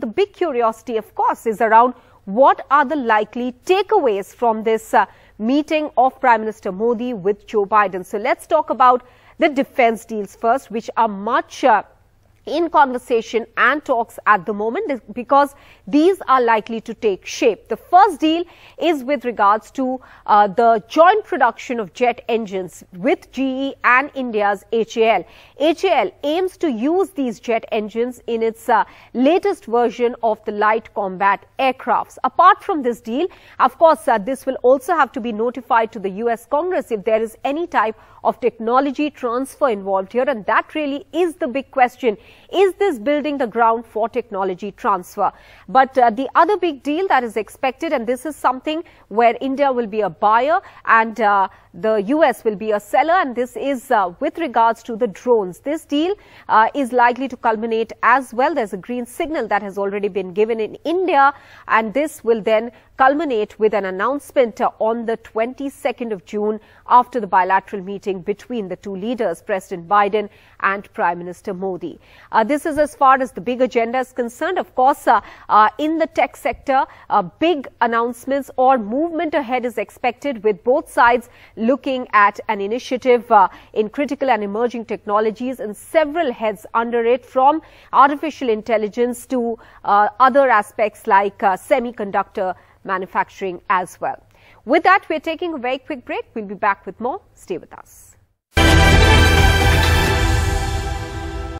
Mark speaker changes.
Speaker 1: The big curiosity, of course, is around what are the likely takeaways from this uh, meeting of Prime Minister Modi with Joe Biden. So let's talk about the defense deals first, which are much uh, in conversation and talks at the moment because these are likely to take shape. The first deal is with regards to uh, the joint production of jet engines with GE and India's HAL. HAL aims to use these jet engines in its uh, latest version of the light combat aircrafts. Apart from this deal, of course, uh, this will also have to be notified to the US Congress if there is any type of technology transfer involved here and that really is the big question is this building the ground for technology transfer? But uh, the other big deal that is expected, and this is something where India will be a buyer and uh, the US will be a seller, and this is uh, with regards to the drones. This deal uh, is likely to culminate as well. There's a green signal that has already been given in India, and this will then culminate with an announcement uh, on the 22nd of June after the bilateral meeting between the two leaders, President Biden and Prime Minister Modi. Uh, this is as far as the big agenda is concerned. Of course, uh, uh, in the tech sector, big announcements or movement ahead is expected with both sides looking at an initiative in critical and emerging technologies and several heads under it from artificial intelligence to other aspects like semiconductor manufacturing as well. With that, we're taking a very quick break. We'll be back with more. Stay with us.